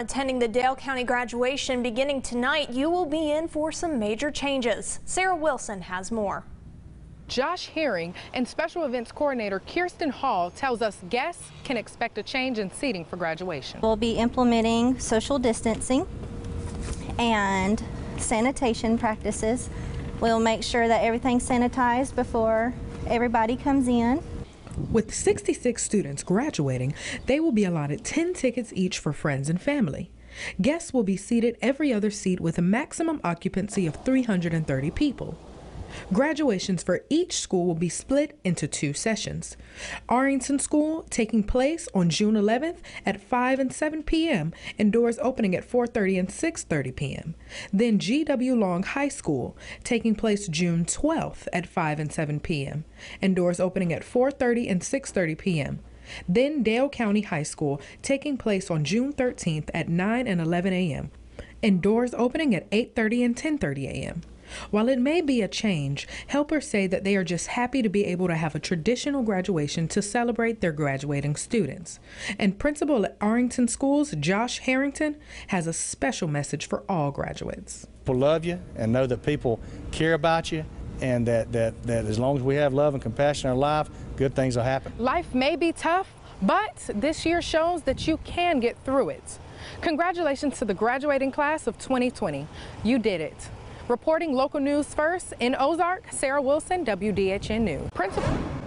Attending the Dale County graduation beginning tonight, you will be in for some major changes. Sarah Wilson has more. Josh Herring and Special Events Coordinator Kirsten Hall tells us guests can expect a change in seating for graduation. We'll be implementing social distancing and sanitation practices. We'll make sure that everything's sanitized before everybody comes in. With 66 students graduating, they will be allotted 10 tickets each for friends and family. Guests will be seated every other seat with a maximum occupancy of 330 people. Graduations for each school will be split into two sessions. Ariton School taking place on June 11th at 5 and 7 p.m. and doors opening at 4:30 and 6:30 p.m. Then GW Long High School taking place June 12th at 5 and 7 p.m. and doors opening at 4:30 and 6:30 p.m. Then Dale County High School taking place on June 13th at 9 and 11 a.m. and doors opening at 8:30 and 10:30 a.m. While it may be a change, helpers say that they are just happy to be able to have a traditional graduation to celebrate their graduating students. And principal at Ariton Schools, Josh Harrington, has a special message for all graduates. People love you and know that people care about you and that, that, that as long as we have love and compassion in our life, good things will happen. Life may be tough, but this year shows that you can get through it. Congratulations to the graduating class of 2020. You did it. Reporting local news first in Ozark, Sarah Wilson, WDHN News. Principal